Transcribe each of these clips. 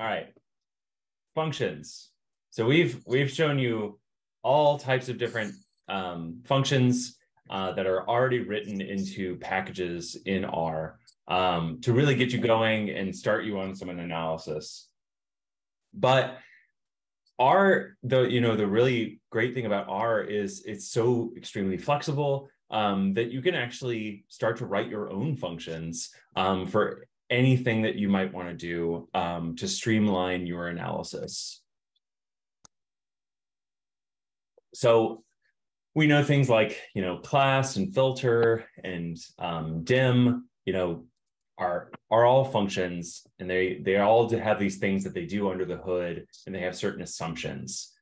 All right. Functions. So we've we've shown you all types of different um, functions uh, that are already written into packages in R um, to really get you going and start you on some analysis. But R, the you know the really great thing about R is it's so extremely flexible um, that you can actually start to write your own functions um, for anything that you might want to do um, to streamline your analysis. So we know things like, you know, class and filter and um, dim, you know, are are all functions and they they all have these things that they do under the hood and they have certain assumptions.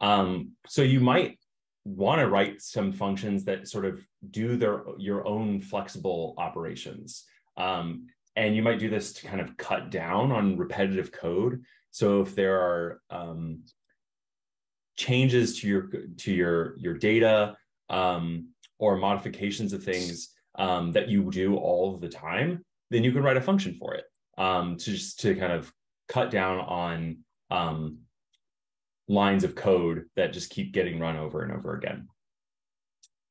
Um, so you might want to write some functions that sort of do their your own flexible operations. Um, and you might do this to kind of cut down on repetitive code. So if there are um, changes to your to your your data um, or modifications of things um, that you do all the time, then you can write a function for it um, to just to kind of cut down on um, lines of code that just keep getting run over and over again.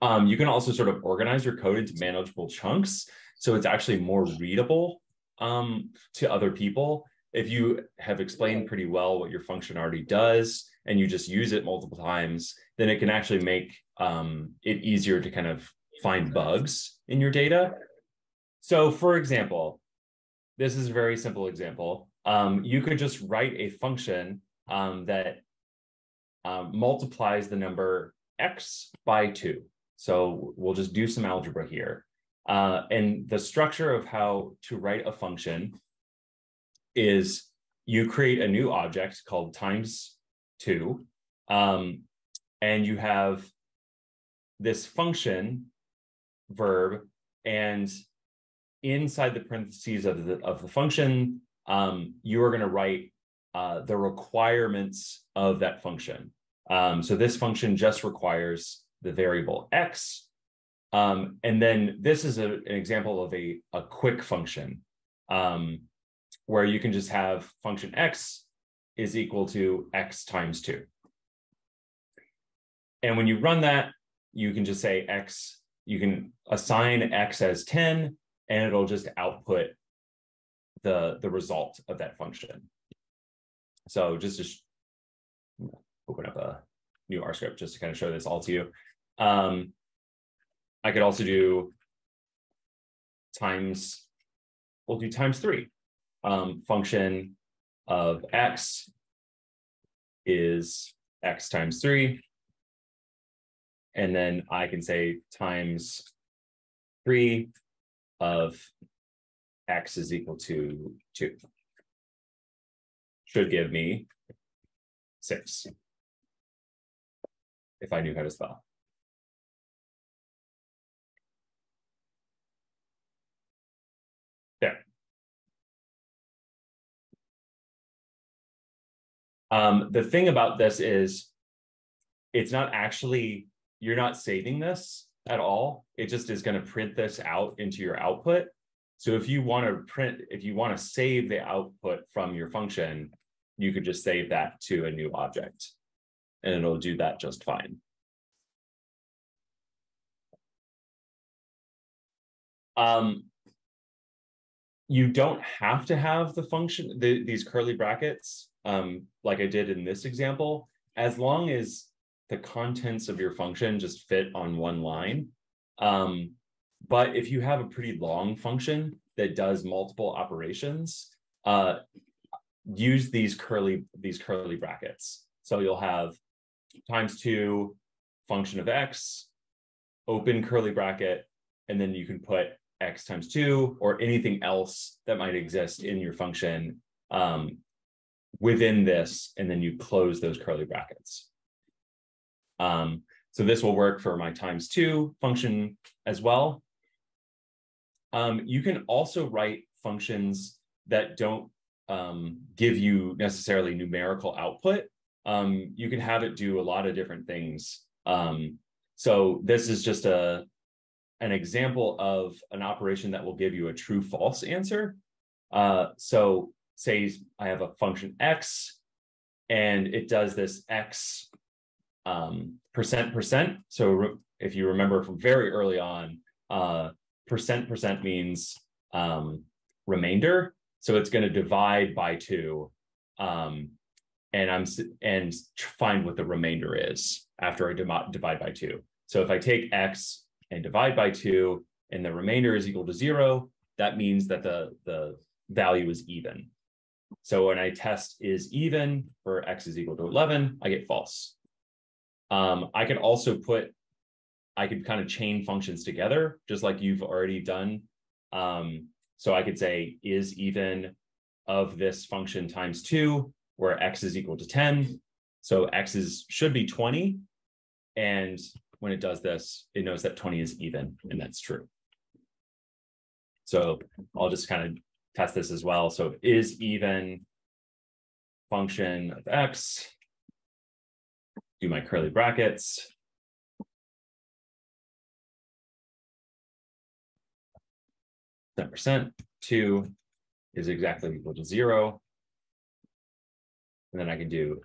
Um, you can also sort of organize your code into manageable chunks. So it's actually more readable um, to other people. If you have explained pretty well what your function already does and you just use it multiple times, then it can actually make um, it easier to kind of find bugs in your data. So for example, this is a very simple example. Um, you could just write a function um, that um, multiplies the number x by two. So we'll just do some algebra here. Uh, and the structure of how to write a function is you create a new object called times two, um, and you have this function verb, and inside the parentheses of the of the function, um, you are going to write uh, the requirements of that function. Um, so this function just requires the variable x. Um, and then this is a, an example of a, a quick function um, where you can just have function x is equal to x times 2. And when you run that, you can just say x, you can assign x as 10, and it'll just output the, the result of that function. So just to open up a new R script just to kind of show this all to you. Um, I could also do times, we'll do times three. Um, function of x is x times three. And then I can say times three of x is equal to two should give me six if I knew how to spell. Um, the thing about this is it's not actually, you're not saving this at all. It just is going to print this out into your output. So if you want to print, if you want to save the output from your function, you could just save that to a new object and it'll do that just fine. Um, you don't have to have the function, the, these curly brackets, um, like I did in this example, as long as the contents of your function just fit on one line. Um, but if you have a pretty long function that does multiple operations, uh, use these curly these curly brackets. So you'll have times two function of x, open curly bracket, and then you can put x times two or anything else that might exist in your function um, within this, and then you close those curly brackets. Um, so this will work for my times two function as well. Um, you can also write functions that don't um, give you necessarily numerical output. Um, you can have it do a lot of different things. Um, so this is just a an example of an operation that will give you a true false answer. Uh, so say I have a function x and it does this x um, percent percent. So if you remember from very early on, uh, percent percent means um, remainder. So it's going to divide by two, um, and I'm and find what the remainder is after I divide by two. So if I take x and divide by two, and the remainder is equal to zero, that means that the the value is even. So when I test is even for x is equal to 11, I get false. Um, I could also put, I could kind of chain functions together, just like you've already done. Um, so I could say is even of this function times two, where x is equal to 10. So x is should be 20. And when it does this, it knows that 20 is even, and that's true. So I'll just kind of test this as well. So is even function of x do my curly brackets. Ten percent two is exactly equal to zero. And then I can do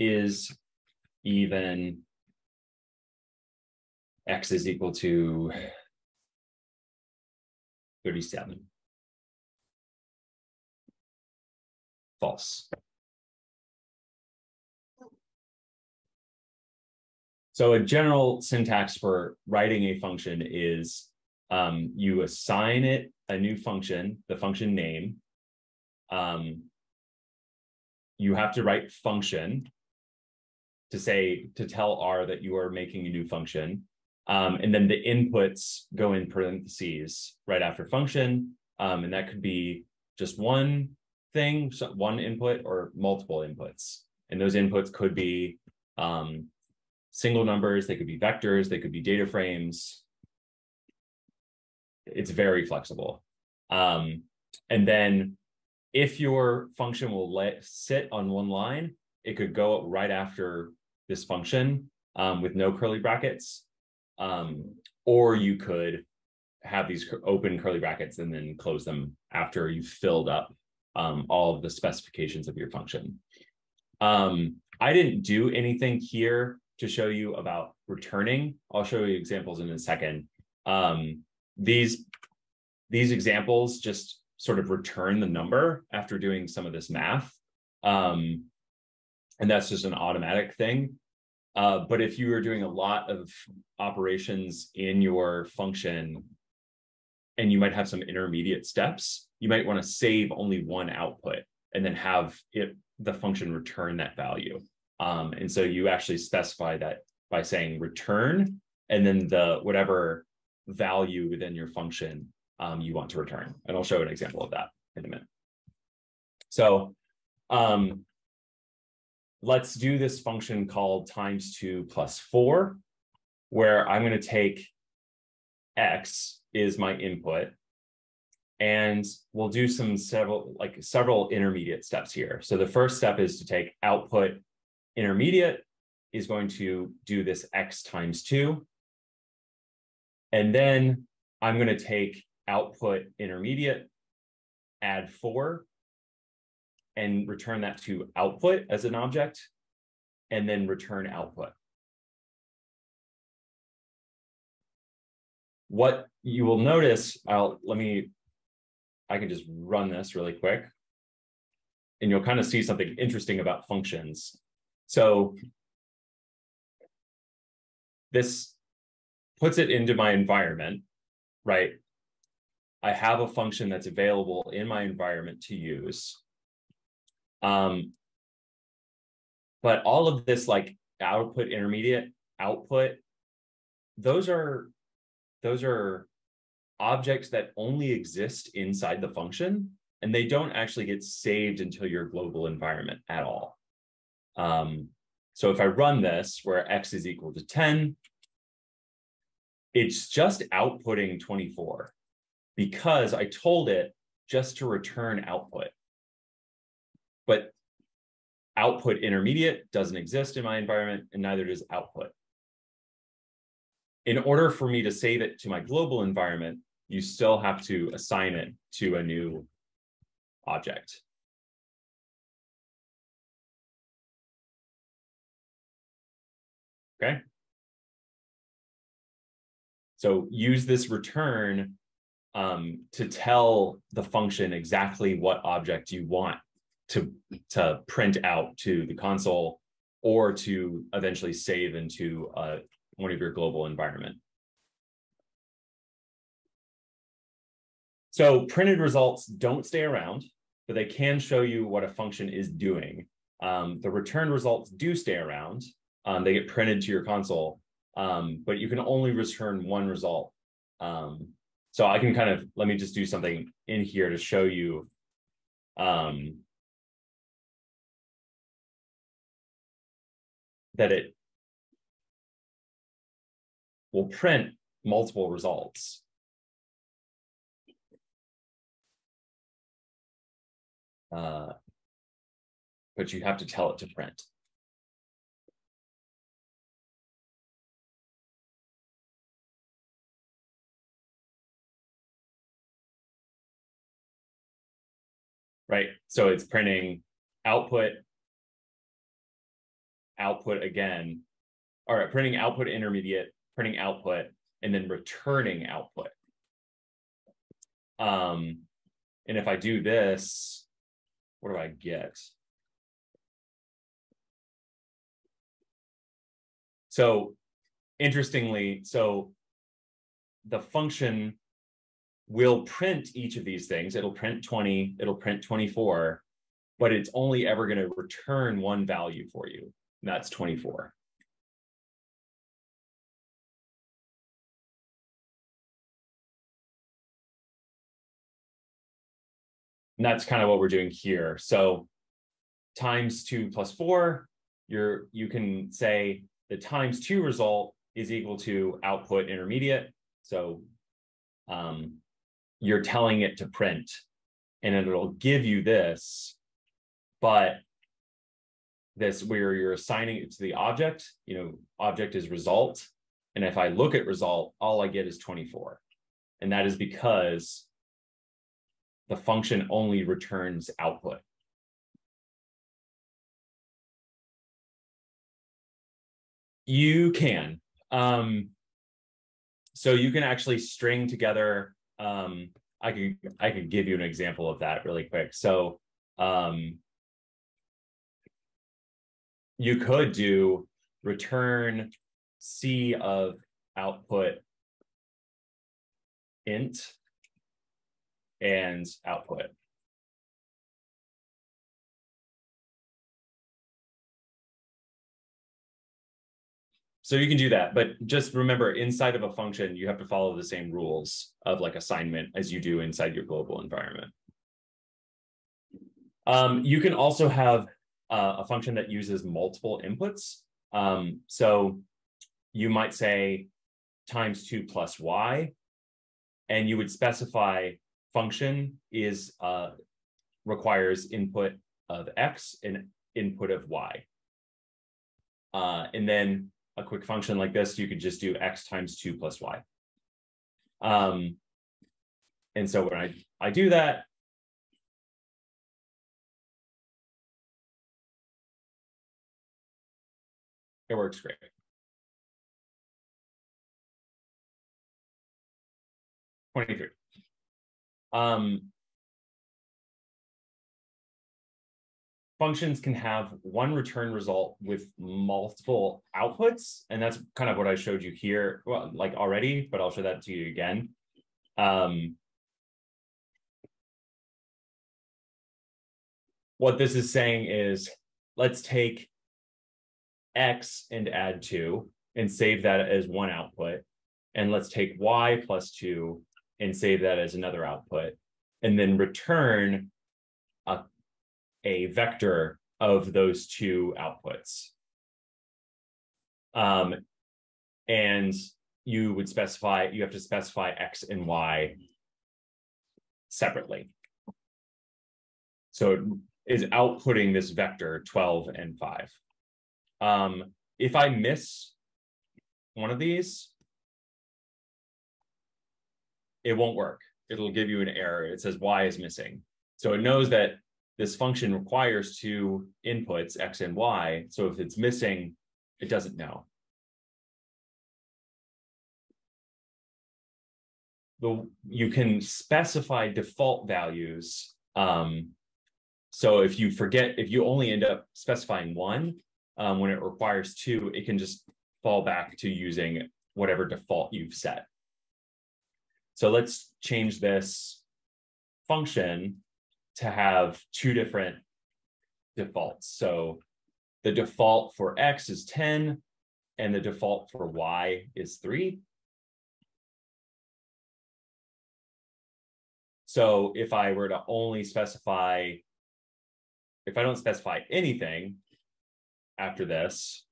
is even x is equal to 37. False. So a general syntax for writing a function is um, you assign it a new function, the function name. Um, you have to write function to say, to tell R that you are making a new function. Um, and then the inputs go in parentheses right after function. Um, and that could be just one thing, so one input or multiple inputs. And those inputs could be um, single numbers, they could be vectors, they could be data frames. It's very flexible. Um, and then if your function will let sit on one line, it could go right after this function um, with no curly brackets. Um, or you could have these open curly brackets and then close them after you've filled up um, all of the specifications of your function. Um, I didn't do anything here to show you about returning. I'll show you examples in a second. Um, these, these examples just sort of return the number after doing some of this math. Um, and that's just an automatic thing. Uh, but if you are doing a lot of operations in your function and you might have some intermediate steps, you might want to save only one output and then have it the function return that value. Um, and so you actually specify that by saying return and then the whatever value within your function um, you want to return. And I'll show an example of that in a minute. So um, let's do this function called times two plus four, where I'm going to take x is my input and we'll do some several like several intermediate steps here. So the first step is to take output intermediate is going to do this x times 2. And then I'm going to take output intermediate, add 4, and return that to output as an object, and then return output. What you will notice, I'll let me, I can just run this really quick, and you'll kind of see something interesting about functions. So this puts it into my environment, right? I have a function that's available in my environment to use. Um, but all of this like output intermediate output, those are those are objects that only exist inside the function and they don't actually get saved until your global environment at all. Um, so if I run this where x is equal to 10, it's just outputting 24 because I told it just to return output. But output intermediate doesn't exist in my environment and neither does output in order for me to save it to my global environment, you still have to assign it to a new object. Okay. So use this return um, to tell the function exactly what object you want to, to print out to the console or to eventually save into a, one of your global environment. So printed results don't stay around, but they can show you what a function is doing. Um, the return results do stay around. Um, they get printed to your console, um, but you can only return one result. Um, so I can kind of, let me just do something in here to show you um, that it will print multiple results. Uh, but you have to tell it to print. Right, so it's printing output, output again, all right, printing output intermediate, printing output, and then returning output. Um, and if I do this, what do I get? So interestingly, so the function will print each of these things. It'll print 20, it'll print 24, but it's only ever going to return one value for you. that's 24. And that's kind of what we're doing here. So times two plus four, you're you can say the times two result is equal to output intermediate. So um, you're telling it to print and it'll give you this, but this where you're assigning it to the object, you know, object is result. And if I look at result, all I get is 24. And that is because the function only returns output. You can. Um, so you can actually string together. Um, I could I could give you an example of that really quick. So um, you could do return C of output int and output. So you can do that, but just remember inside of a function, you have to follow the same rules of like assignment as you do inside your global environment. Um, you can also have uh, a function that uses multiple inputs. Um, so you might say times two plus y, and you would specify function is uh, requires input of x and input of y. Uh, and then a quick function like this, you could just do x times 2 plus y. Um, and so when I, I do that, it works great. Twenty-three. Um, functions can have one return result with multiple outputs. And that's kind of what I showed you here, well, like already, but I'll show that to you again. Um, what this is saying is, let's take X and add two and save that as one output. And let's take Y plus two and save that as another output, and then return a, a vector of those two outputs. Um, and you would specify, you have to specify X and Y separately. So it is outputting this vector 12 and 5. Um, if I miss one of these, it won't work. It'll give you an error. It says y is missing. So it knows that this function requires two inputs, x and y. So if it's missing, it doesn't know. The, you can specify default values. Um, so if you forget, if you only end up specifying one um, when it requires two, it can just fall back to using whatever default you've set. So let's change this function to have two different defaults. So the default for X is 10 and the default for Y is three. So if I were to only specify, if I don't specify anything after this,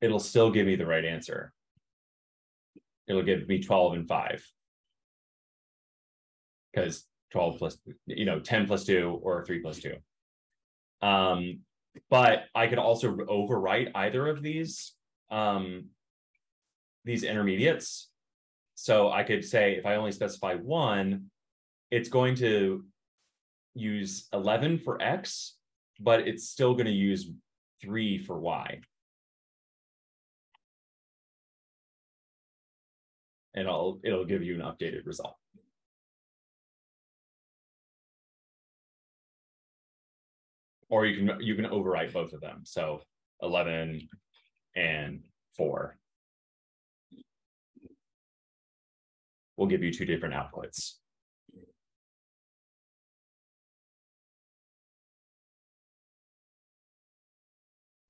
it'll still give me the right answer. It'll give me 12 and 5. Because 12 plus, you know, 10 plus 2 or 3 plus 2. Um, but I could also overwrite either of these um, these intermediates. So I could say if I only specify one, it's going to use 11 for X, but it's still going to use three for Y. And it'll, it'll give you an updated result. Or you can you can overwrite both of them. So 11 and 4 will give you two different outputs.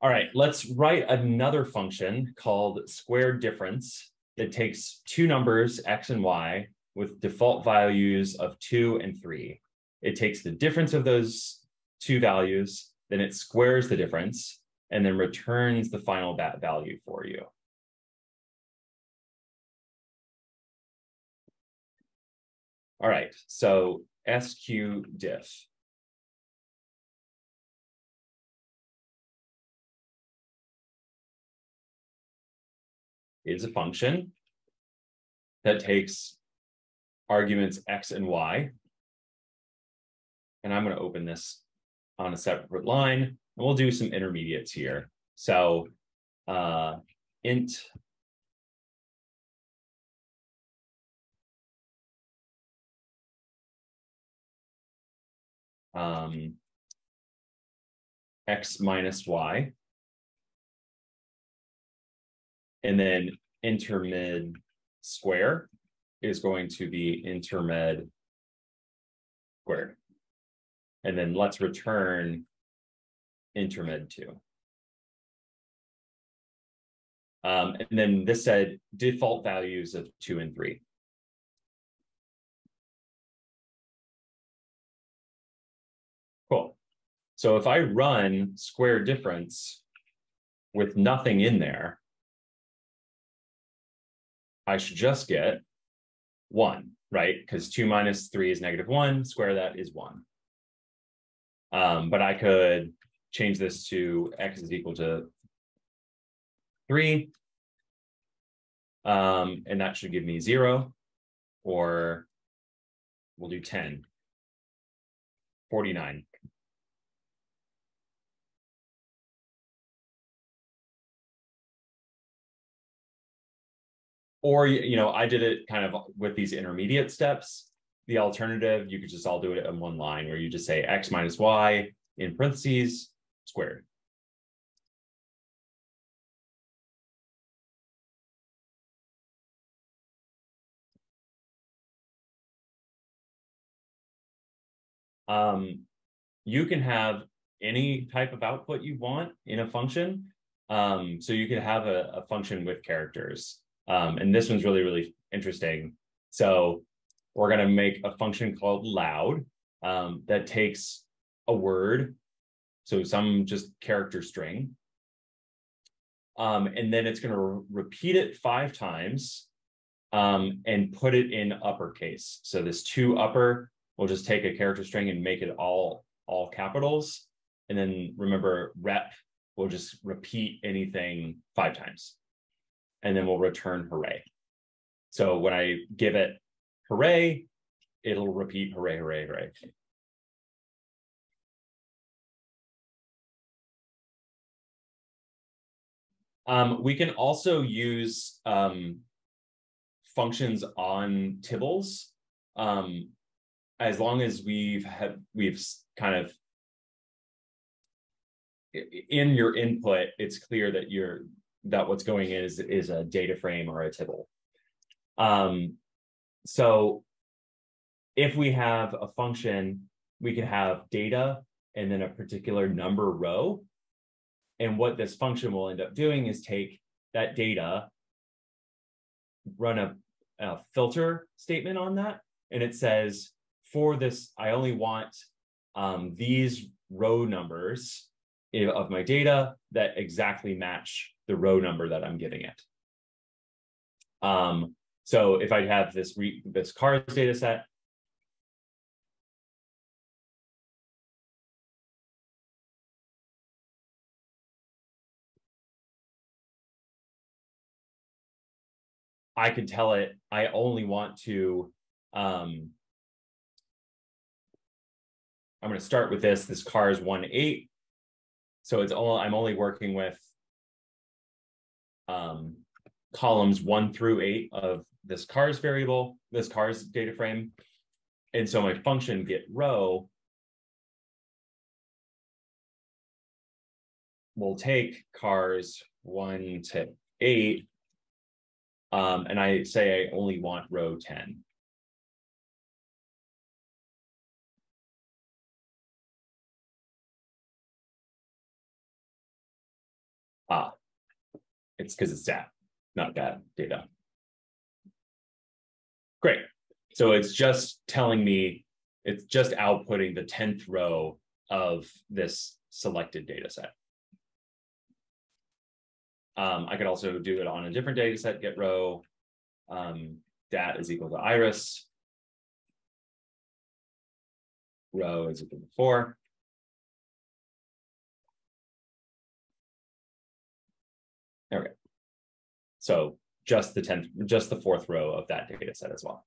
All right, let's write another function called square difference that takes two numbers, x and y, with default values of two and three. It takes the difference of those two values, then it squares the difference, and then returns the final bat value for you. All right, so sqdiff. Is a function that takes arguments x and y. And I'm going to open this on a separate line, and we'll do some intermediates here. So uh, int um, x minus y. And then intermed square is going to be intermed squared. And then let's return intermed 2. Um, and then this said default values of 2 and 3. Cool. So if I run square difference with nothing in there, I should just get 1, right? Because 2 minus 3 is negative 1, square that is 1. Um, but I could change this to x is equal to 3. Um, and that should give me 0. Or we'll do 10. 49. Or, you know, I did it kind of with these intermediate steps the alternative, you could just all do it in one line where you just say x minus y in parentheses squared. Um, you can have any type of output you want in a function. Um, so you can have a, a function with characters. Um, and this one's really, really interesting. So we're going to make a function called loud um, that takes a word, so some just character string, um, and then it's going to re repeat it five times um, and put it in uppercase. So this toupper will just take a character string and make it all all capitals, and then remember rep will just repeat anything five times, and then we'll return hooray. So when I give it hooray, it'll repeat hooray, hooray, hooray. Um, we can also use um, functions on Tibbles, um, as long as we've had we've kind of in your input, it's clear that you're that what's going in is is a data frame or a Tibble. Um, so if we have a function, we can have data and then a particular number row. And what this function will end up doing is take that data, run a, a filter statement on that, and it says, for this, I only want um, these row numbers of my data that exactly match the row number that I'm giving it. Um, so if I have this this cars data set, I can tell it I only want to um, I'm going to start with this. This car is one eight. So it's all I'm only working with um, columns one through eight of this cars variable, this cars data frame. And so my function get row will take cars one to eight. Um, and I say I only want row 10. It's because it's stat, not that data. Great. So it's just telling me, it's just outputting the 10th row of this selected data set. Um, I could also do it on a different data set, get row, um, dat is equal to iris, row is equal to four. Okay. So just the 10th, just the fourth row of that data set as well.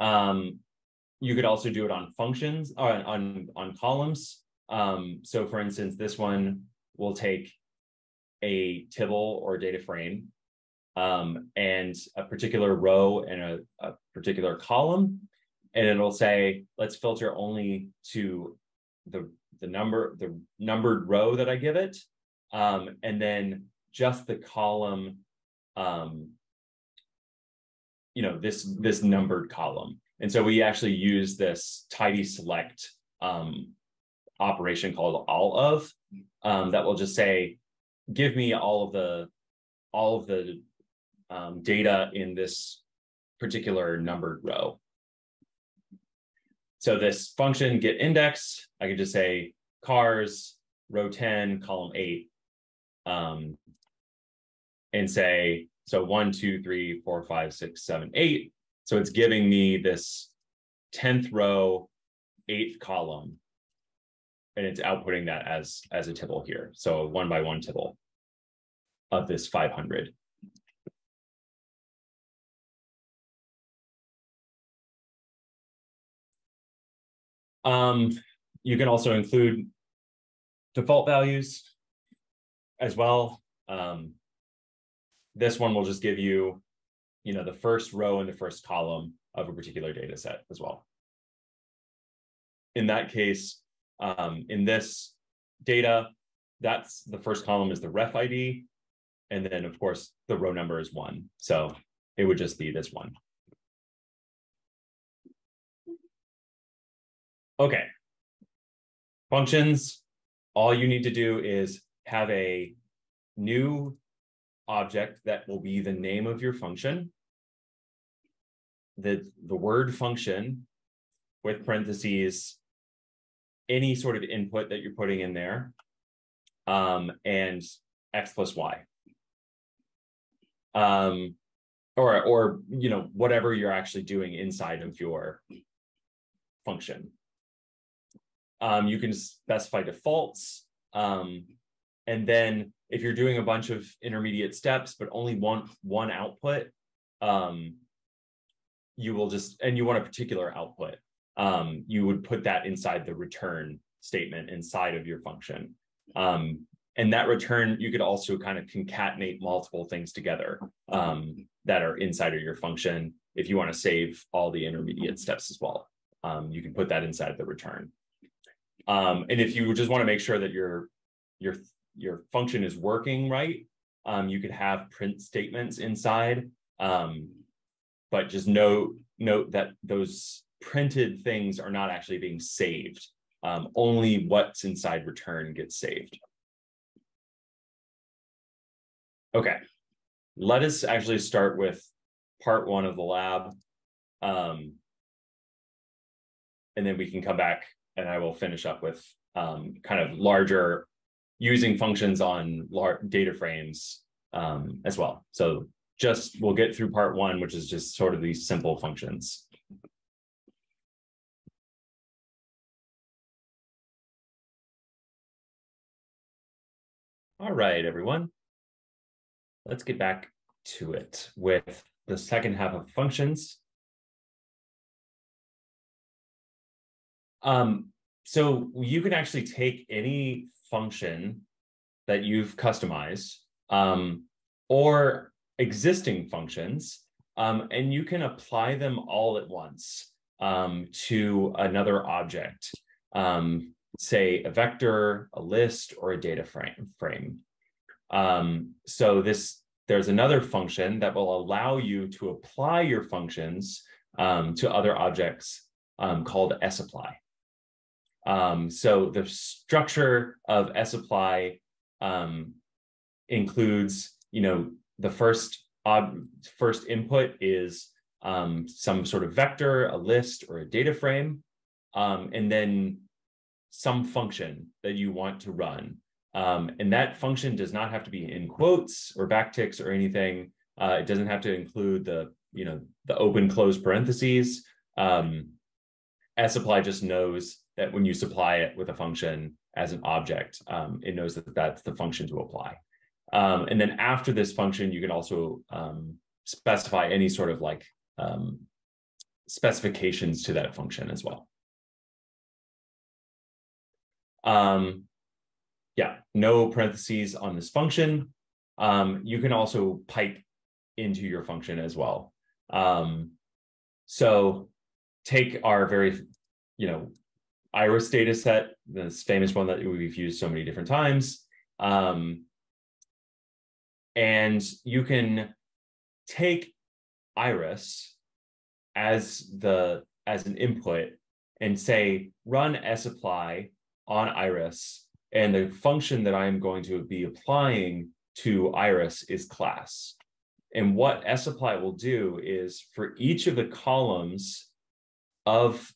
Um, you could also do it on functions, on, uh, on, on columns. Um, so for instance, this one will take a tibble or data frame um, and a particular row and a, a particular column, and it'll say, let's filter only to the the number, the numbered row that I give it, um, and then just the column, um, you know, this this numbered column. And so we actually use this tidy select um, operation called all of um, that will just say, give me all of the all of the um, data in this particular numbered row. So this function get index, I could just say cars, row 10, column eight, um, and say, so one, two, three, four, five, six, seven, eight. So it's giving me this 10th row, eighth column, and it's outputting that as, as a tibble here. So one by one tibble of this 500. Um, you can also include default values as well. Um, this one will just give you, you know, the first row and the first column of a particular data set as well. In that case, um, in this data, that's the first column is the ref ID. And then of course the row number is one. So it would just be this one. Okay. Functions, all you need to do is have a new object that will be the name of your function. The, the word function with parentheses, any sort of input that you're putting in there, um, and x plus y. Um, or, or, you know, whatever you're actually doing inside of your function. Um, you can specify defaults. Um, and then if you're doing a bunch of intermediate steps, but only one, one output, um, you will just, and you want a particular output, um, you would put that inside the return statement inside of your function. Um, and that return, you could also kind of concatenate multiple things together um, that are inside of your function. If you want to save all the intermediate steps as well, you can put that inside the return. Um, and if you just want to make sure that your your your function is working right, um, you could have print statements inside. Um, but just note note that those printed things are not actually being saved. Um, only what's inside return gets saved. Okay, let us actually start with part one of the lab. Um, and then we can come back and I will finish up with um, kind of larger using functions on data frames um, as well. So just we'll get through part one, which is just sort of these simple functions. All right, everyone. Let's get back to it with the second half of functions. Um, so you can actually take any function that you've customized um, or existing functions, um, and you can apply them all at once um, to another object, um, say a vector, a list, or a data frame. frame. Um, so this there's another function that will allow you to apply your functions um, to other objects called sapply. Um, so the structure of sapply um, includes, you know, the first ob- first input is um, some sort of vector, a list, or a data frame, um, and then some function that you want to run. Um, and that function does not have to be in quotes or backticks or anything. Uh, it doesn't have to include the, you know, the open close parentheses. Um, sapply just knows that when you supply it with a function as an object, um, it knows that that's the function to apply. Um, and then after this function, you can also um, specify any sort of like um, specifications to that function as well. Um, yeah, no parentheses on this function. Um, you can also pipe into your function as well. So take our very, you know, iris data set, this famous one that we've used so many different times. Um, and you can take iris as the as an input and say run sapply on iris and the function that I'm going to be applying to Iris is class. And what sapply will do is for each of the columns of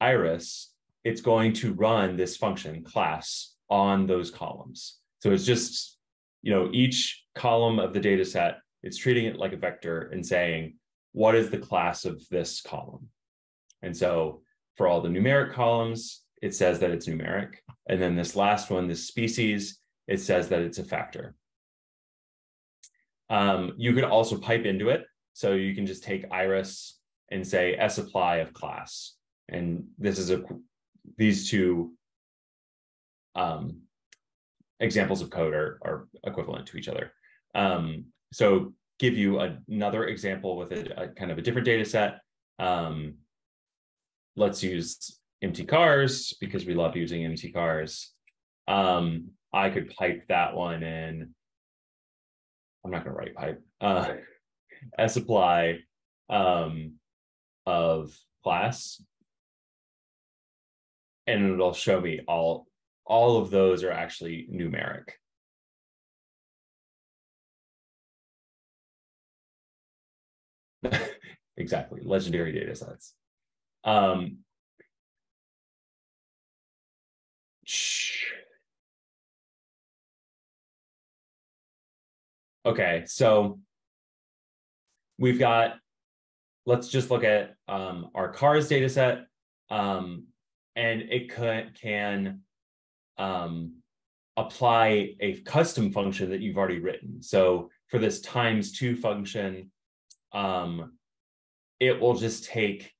Iris, it's going to run this function class on those columns. So it's just, you know, each column of the data set, it's treating it like a vector and saying, what is the class of this column? And so for all the numeric columns, it says that it's numeric. And then this last one, this species, it says that it's a factor. Um, you could also pipe into it. So you can just take iris and say sapply of class. And this is a these two um, examples of code are, are equivalent to each other. Um, so give you another example with a, a, kind of a different data set. Um, let's use mtcars because we love using mtcars. Um, I could pipe that one in. I'm not going to write pipe. Uh, sapply um, of class, and it'll show me all all of those are actually numeric. exactly, legendary data sets. Um, Okay, so we've got, let's just look at um, our cars data set. Um, and it could, can um, apply a custom function that you've already written. So for this times two function, um, it will just take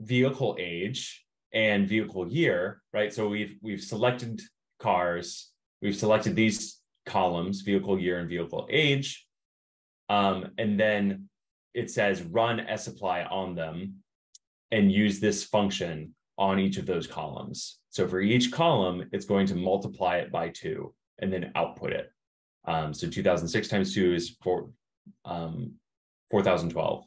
vehicle age and vehicle year, right? So we've we've selected cars we've selected these columns, vehicle year and vehicle age. Um, and then it says run sapply on them and use this function on each of those columns. So for each column, it's going to multiply it by two and then output it. Um, so 2006 times two is four, um, 4012.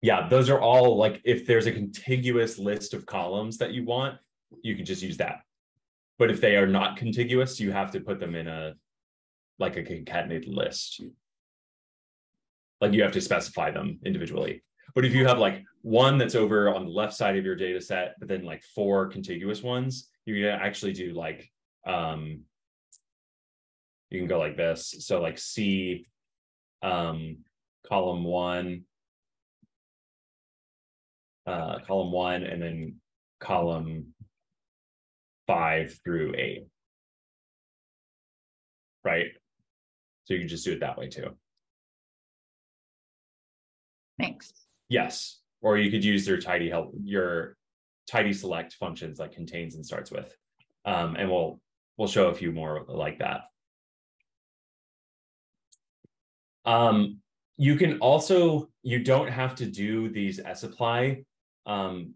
Yeah, those are all like, if there's a contiguous list of columns that you want, you can just use that. But if they are not contiguous, you have to put them in a, like a concatenated list. Like you have to specify them individually. But if you have like one that's over on the left side of your data set, but then like four contiguous ones, you can actually do like, um, you can go like this. So like C, um, column one, uh, column one, and then column five through eight. Right? So you can just do it that way too. Thanks. Yes, or you could use your tidy help, your tidy select functions like contains and starts with. Um, and we'll we'll show a few more like that. Um, you can also, you don't have to do these sapply um,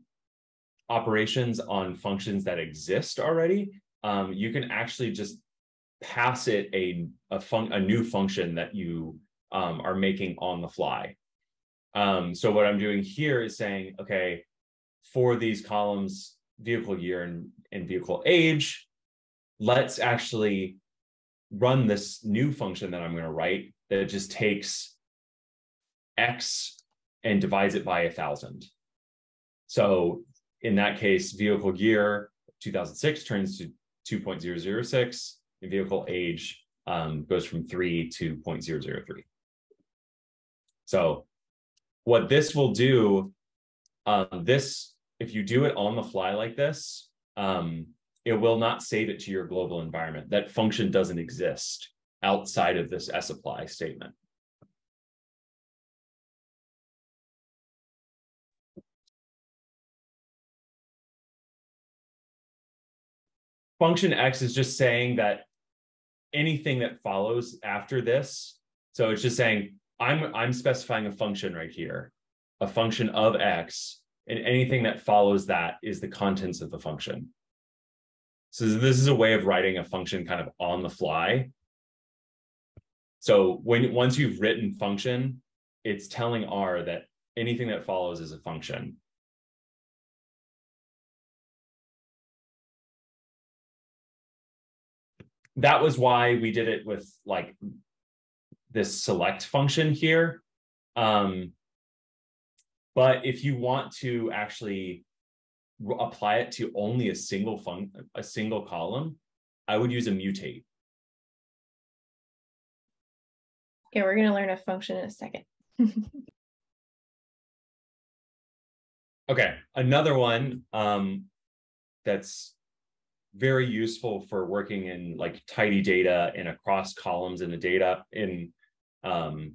operations on functions that exist already. Um, you can actually just pass it a, a, fun a new function that you um, are making on the fly. Um, so what I'm doing here is saying, okay, for these columns, vehicle year and, and vehicle age, let's actually run this new function that I'm going to write that just takes X and divides it by a thousand. So in that case, vehicle year 2006 turns to 2.006 and vehicle age um, goes from three to 0.003. So what this will do, um, this, if you do it on the fly like this, um, it will not save it to your global environment. That function doesn't exist outside of this sapply statement. Function X is just saying that anything that follows after this, so it's just saying, I'm, I'm specifying a function right here, a function of X, and anything that follows that is the contents of the function. So this is a way of writing a function kind of on the fly. So when once you've written function, it's telling R that anything that follows is a function. That was why we did it with like this select function here. Um, but if you want to actually apply it to only a single fun a single column, I would use a mutate. Yeah, we're going to learn a function in a second. okay, another one um, that's very useful for working in like tidy data and across columns in the data in um,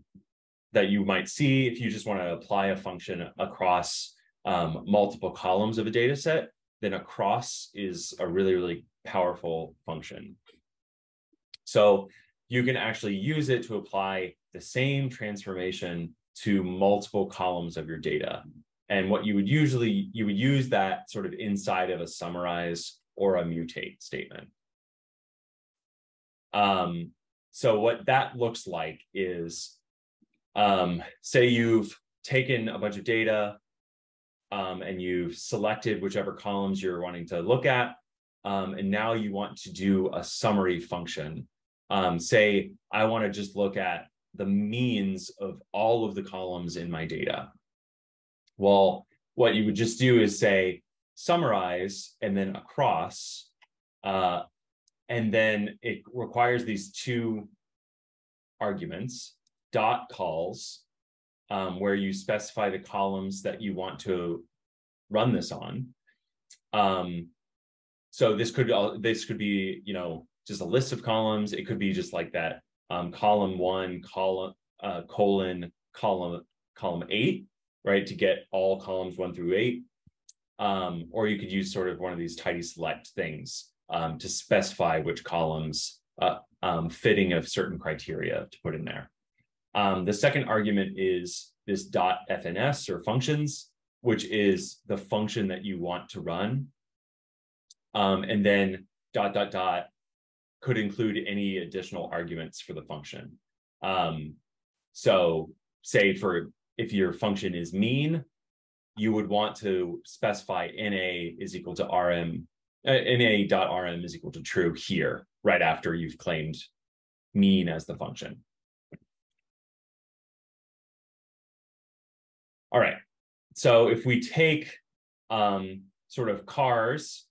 that you might see if you just want to apply a function across um, multiple columns of a data set, then across is a really, really powerful function. So you can actually use it to apply the same transformation to multiple columns of your data. And what you would usually, you would use that sort of inside of a summarize or a mutate statement. Um, so what that looks like is, um, say you've taken a bunch of data, um, and you've selected whichever columns you're wanting to look at. Um, and now you want to do a summary function. Um, say, I want to just look at the means of all of the columns in my data. Well, what you would just do is say summarize and then across, uh, and then it requires these two arguments, dot cols um, where you specify the columns that you want to run this on. Um, so this could this could be you know just a list of columns. It could be just like that um, column one column uh, colon column column eight right to get all columns one through eight. um, or you could use sort of one of these tidy select things um, to specify which columns uh, um, fitting of certain criteria to put in there. Um, the second argument is this dot fns or functions, which is the function that you want to run. Um, and then dot dot dot could include any additional arguments for the function. Um, so say for if your function is mean, you would want to specify NA is equal to RM, uh, NA dot RM is equal to true here, right after you've claimed mean as the function. All right, so if we take um, sort of cars,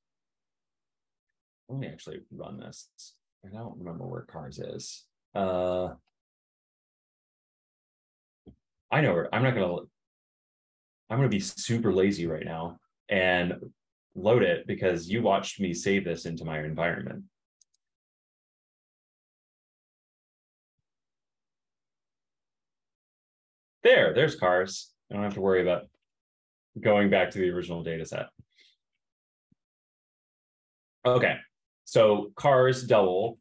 let me actually run this. I don't remember where cars is. Uh, I know where I'm not gonna I'm gonna be super lazy right now and load it because you watched me save this into my environment. There, there's cars. I don't have to worry about going back to the original data set. Okay, so cars double.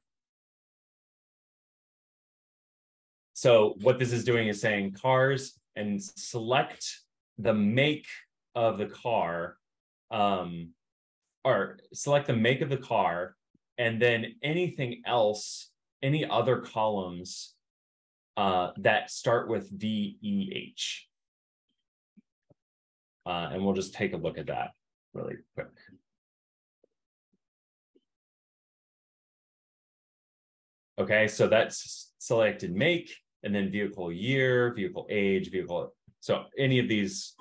So what this is doing is saying cars and select the make of the car, um, or select the make of the car, and then anything else, any other columns uh, that start with VEH. Uh, and we'll just take a look at that really quick. Okay, so that's selected make and then vehicle year, vehicle age, vehicle. So any of these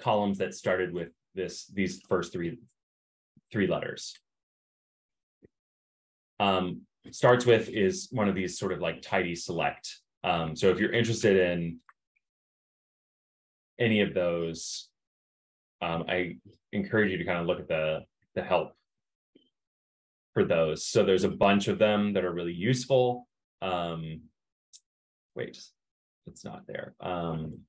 columns that started with this, these first three, three letters. Um, starts with is one of these sort of like tidy select. Um, so if you're interested in any of those, um, I encourage you to kind of look at the, the help for those. So there's a bunch of them that are really useful. Um, wait, it's not there. Um,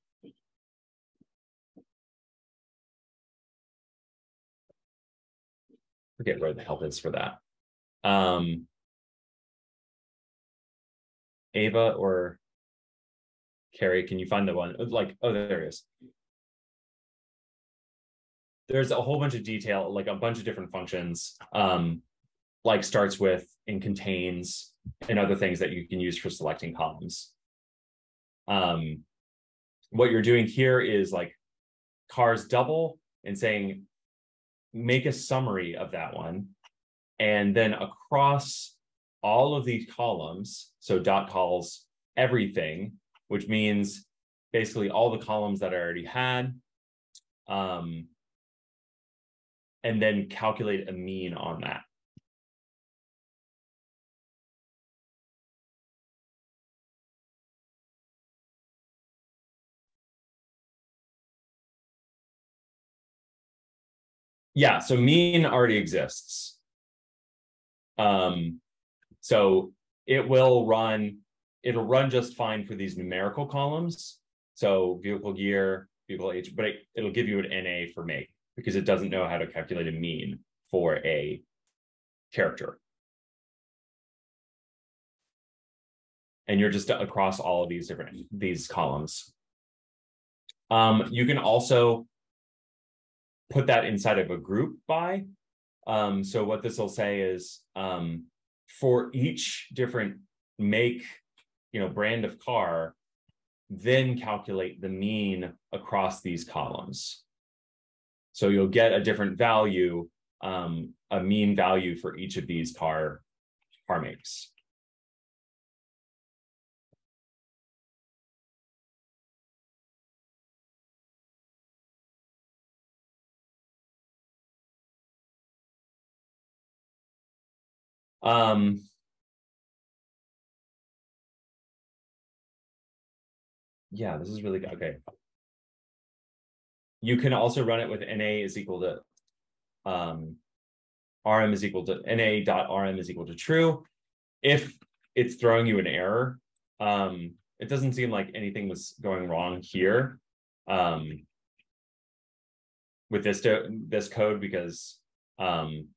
forget where the help is for that. Um, Ava or Carrie, can you find the one? Like, oh, there it is there's a whole bunch of detail, like a bunch of different functions, um, like starts with and contains and other things that you can use for selecting columns. Um, what you're doing here is like cars double and saying, make a summary of that one. And then across all of these columns, so dot cols everything, which means basically all the columns that I already had, um, and then calculate a mean on that. Yeah, so mean already exists. Um, so it will run, it'll run just fine for these numerical columns. So vehicle year, vehicle age, but it, it'll give you an NA for make because it doesn't know how to calculate a mean for a character. And you're just across all of these different these columns. Um, you can also put that inside of a group by. Um, so what this will say is um, for each different make, you know, brand of car, then calculate the mean across these columns. So you'll get a different value, um, a mean value for each of these car, car makes. Um, yeah, this is really good. Okay. You can also run it with NA is equal to um, RM is equal to NA dot RM is equal to true. If it's throwing you an error, um, it doesn't seem like anything was going wrong here. Um, with this this code because um,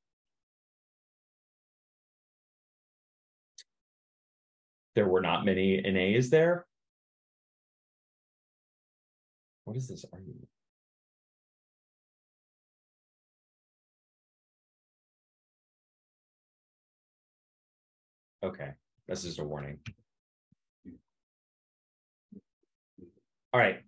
there were not many NAs there. What is this argument? Okay, this is a warning. All right,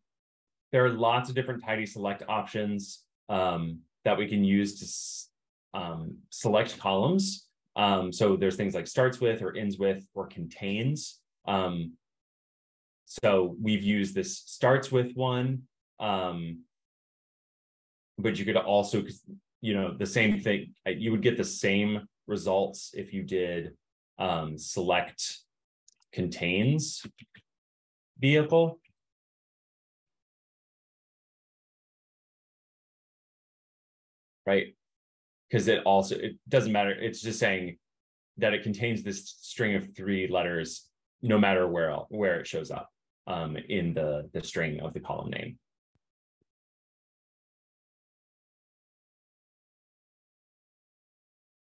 there are lots of different tidy select options um, that we can use to um, select columns. Um, so there's things like starts with or ends with or contains. Um, so we've used this starts with one, um, but you could also, you know, the same thing, you would get the same results if you did um, select contains vehicle. Right? Because it also, it doesn't matter. It's just saying that it contains this string of three letters, no matter where, where it shows up um, in the, the string of the column name.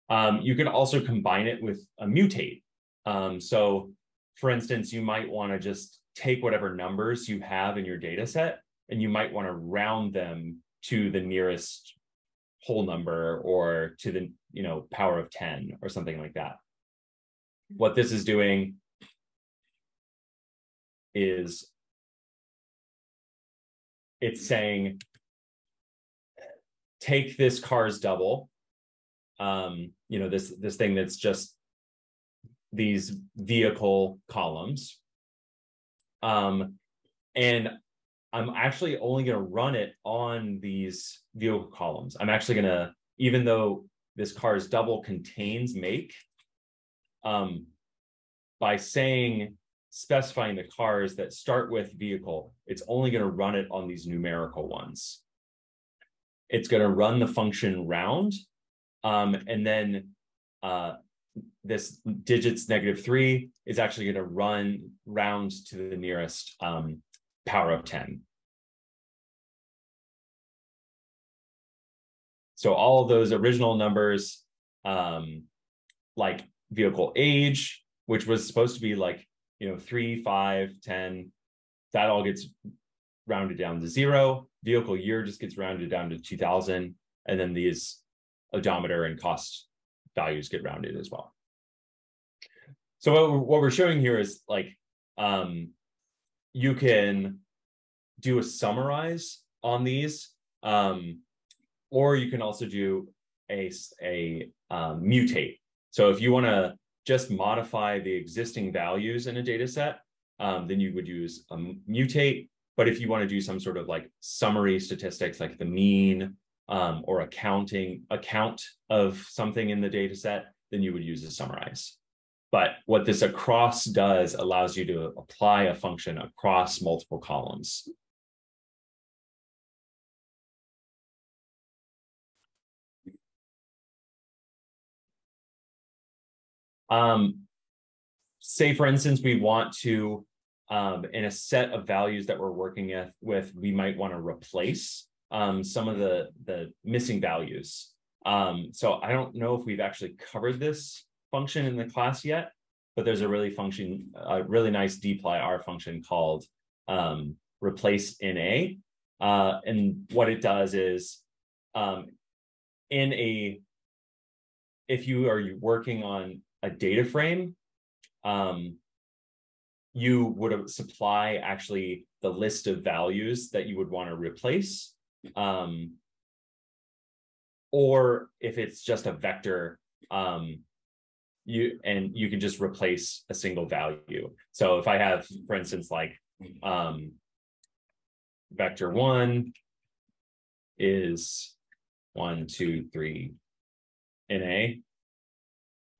Um, you can also combine it with a mutate. Um, so for instance, you might want to just take whatever numbers you have in your data set and you might want to round them to the nearest whole number or to the you know power of 10 or something like that. What this is doing is it's saying take this car's double um, you know, this this thing that's just these vehicle columns. Um, and I'm actually only going to run it on these vehicle columns. I'm actually going to, even though this car's double contains make, um, by saying, specifying the cars that start with vehicle, it's only going to run it on these numerical ones. It's going to run the function round um, and then uh, this digits negative three is actually going to run round to the nearest um, power of 10. So all of those original numbers, um, like vehicle age, which was supposed to be like, you know, three, five, 10, that all gets rounded down to zero. Vehicle year just gets rounded down to 2000. And then these odometer and cost values get rounded as well. So what we're, showing here is like um, you can do a summarize on these, um, or you can also do a, a um, mutate. So if you want to just modify the existing values in a data set, um, then you would use a mutate. But if you want to do some sort of like summary statistics, like the mean um, or accounting account of something in the data set, then you would use a summarize. But what this across does allows you to apply a function across multiple columns. Um, say, for instance, we want to, um, in a set of values that we're working with, we might want to replace um, some of the, the missing values. Um, so I don't know if we've actually covered this function in the class yet, but there's a really function, a really nice dplyr function called um, replace NA. Uh, and what it does is um, in a, if you are working on a data frame, um, you would supply actually the list of values that you would want to replace. Um, or if it's just a vector, um, you and you can just replace a single value. So if I have, for instance, like um, vector one is one, two, three, NA,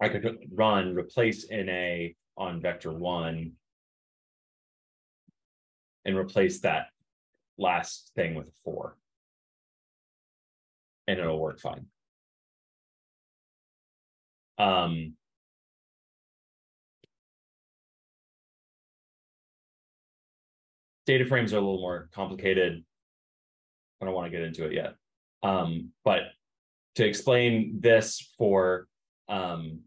I could run replace NA on vector one and replace that last thing with a four and it'll work fine. Um, data frames are a little more complicated. I don't want to get into it yet. Um, but to explain this for um,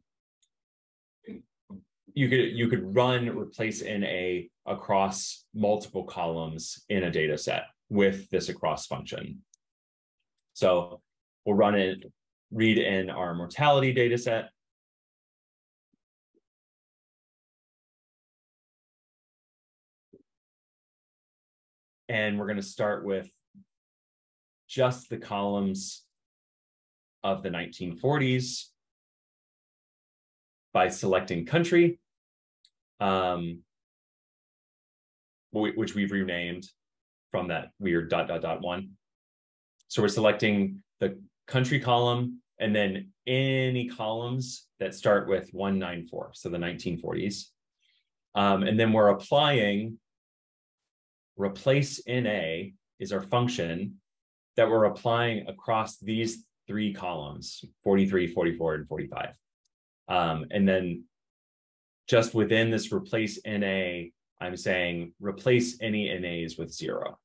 you could you could run replace in a across multiple columns in a data set with this across function. So we'll run it, read in our mortality data set. And we're going to start with just the columns of the 1940s by selecting country, um, which we've renamed from that weird dot dot dot one. So we're selecting the country column and then any columns that start with 194, so the 1940s. Um, and then we're applying replace NA is our function that we're applying across these three columns, 43, 44, and 45. Um, and then just within this replace NA, I'm saying replace any NAs with zero.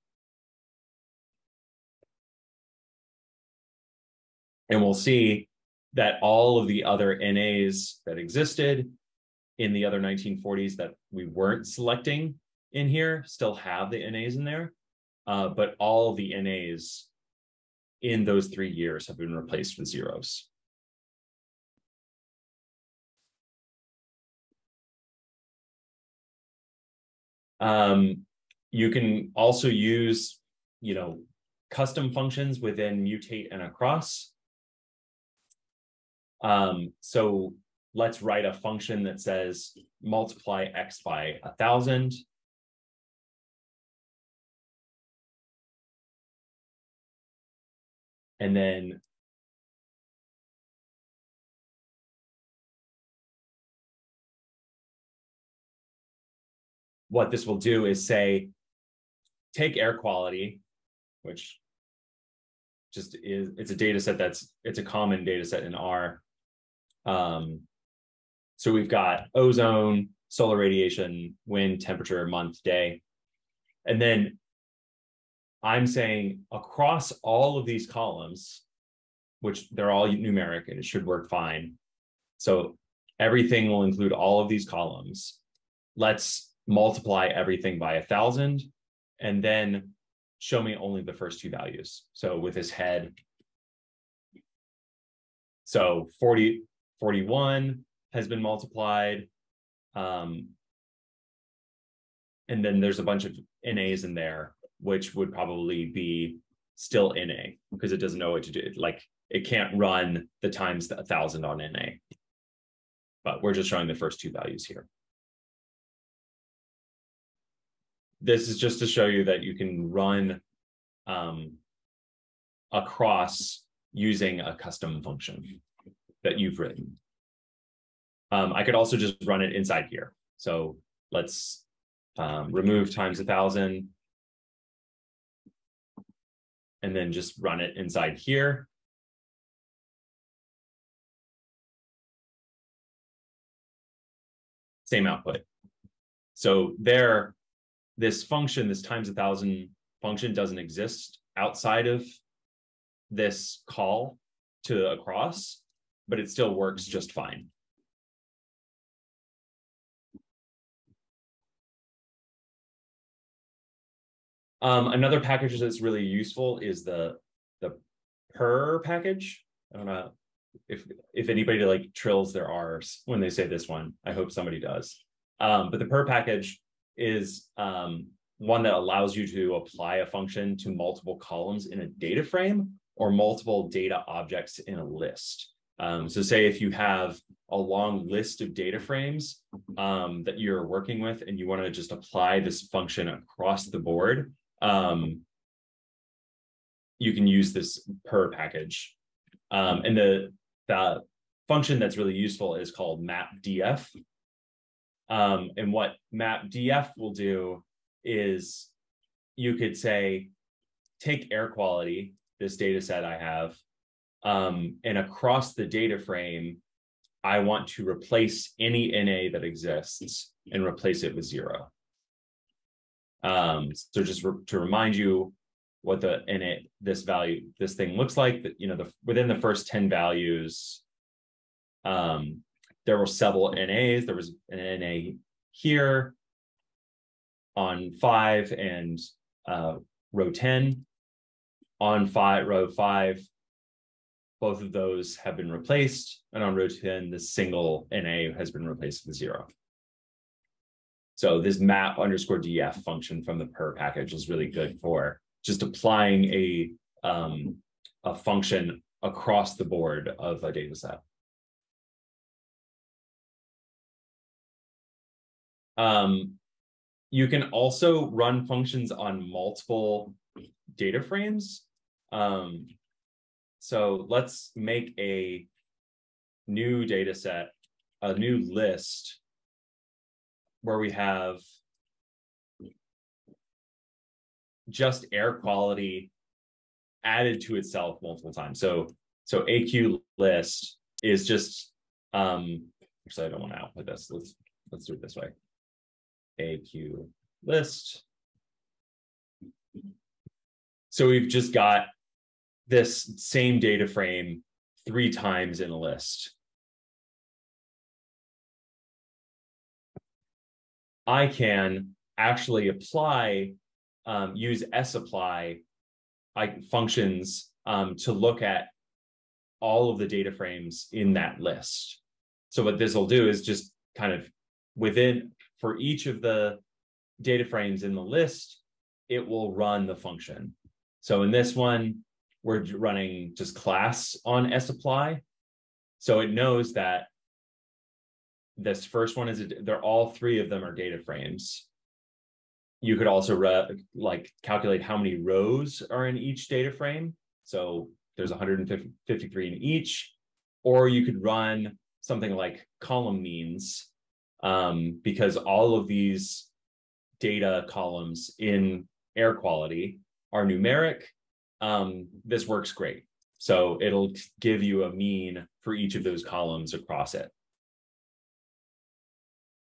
And we'll see that all of the other NAs that existed in the other 1940s that we weren't selecting in here still have the NAs in there, uh, but all the NAs in those three years have been replaced with zeros. Um, you can also use, you know, custom functions within mutate and across. Um, so let's write a function that says multiply x by a thousand. And then what this will do is say, take air quality, which just is, it's a data set that's, it's a common data set in R. Um, so we've got ozone, solar radiation, wind, temperature, month, day. And then I'm saying across all of these columns, which they're all numeric and it should work fine. So everything will include all of these columns. Let's multiply everything by a thousand, and then show me only the first two values. So with his head, so 40, 41 has been multiplied. Um, and then there's a bunch of NAs in there, which would probably be still NA because it doesn't know what to do. Like it can't run the times a thousand on NA. But we're just showing the first two values here. this is just to show you that you can run um, across using a custom function that you've written. Um, I could also just run it inside here. So let's um, remove times a thousand and then just run it inside here. Same output. So there, this function, this times a thousand function doesn't exist outside of this call to across, but it still works just fine. Um, another package that's really useful is the the purrr package. I don't know if if anybody like trills their R's when they say this one. I hope somebody does. Um, but the purrr package is um, one that allows you to apply a function to multiple columns in a data frame or multiple data objects in a list. Um, so say if you have a long list of data frames um, that you're working with and you want to just apply this function across the board, um, you can use this purrr package. Um, and the, the function that's really useful is called map_df. Um, and what map_df will do is you could say, take air quality, this data set I have, um, and across the data frame, I want to replace any NA that exists and replace it with zero. Um, so just re to remind you, what the in it this value this thing looks like that you know the within the first 10 values um there were several nas there was an na here on five and uh row 10 on five row five both of those have been replaced. And on row 10 the single na has been replaced with zero so this map underscore df function from the purrr package is really good for just applying a um, a function across the board of a data set. Um, you can also run functions on multiple data frames. Um, so let's make a new data set, a new list where we have just air quality added to itself multiple times. So so AQ list is just um actually I don't want to output this. Let's let's do it this way. AQ list. So we've just got this same data frame three times in a list. I can actually apply um, use sapply I, functions um, to look at all of the data frames in that list. So what this will do is just kind of within for each of the data frames in the list, it will run the function. So in this one, we're running just class on sapply. So it knows that this first one is, a, they're all three of them are data frames you could also re- like calculate how many rows are in each data frame. So there's 153 in each, or you could run something like column means um, because all of these data columns in air quality are numeric. Um, this works great. So it'll give you a mean for each of those columns across it.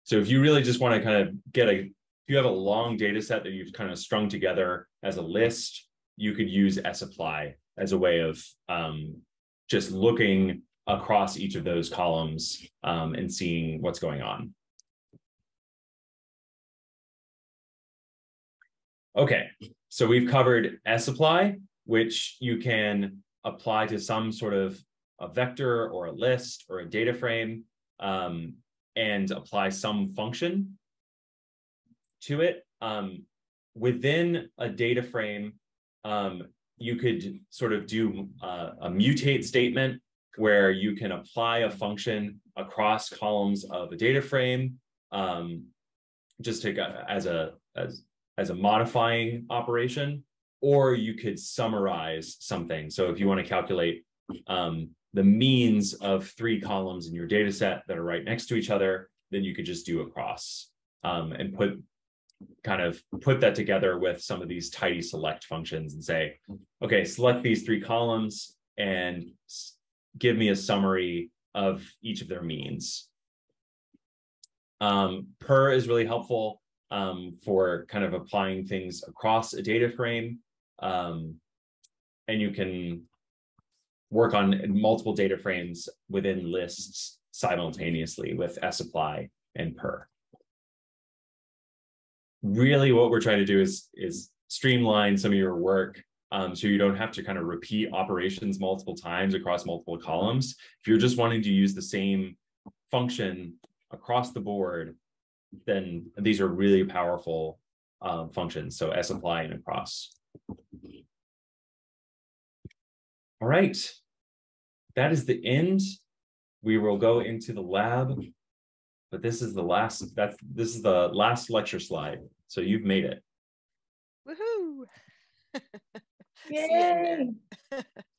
So if you really just want to kind of get a if you have a long data set that you've kind of strung together as a list, you could use sapply as a way of um, just looking across each of those columns um, and seeing what's going on. Okay, so we've covered sapply, which you can apply to some sort of a vector or a list or a data frame um, and apply some function to it. Um, within a data frame, um, you could sort of do uh, a mutate statement where you can apply a function across columns of a data frame, um, just to, as a as as a modifying operation, or you could summarize something. So if you want to calculate um, the means of three columns in your data set that are right next to each other, then you could just do across um, and put kind of put that together with some of these tidy select functions and say, okay, select these three columns and give me a summary of each of their means. Um, purrr is really helpful um, for kind of applying things across a data frame. Um, and you can work on multiple data frames within lists simultaneously with sapply and purrr really what we're trying to do is is streamline some of your work um, so you don't have to kind of repeat operations multiple times across multiple columns. If you're just wanting to use the same function across the board, then these are really powerful um, functions. So sapply and across. All right, that is the end. We will go into the lab but this is the last that's this is the last lecture slide so you've made it. Woohoo! Yay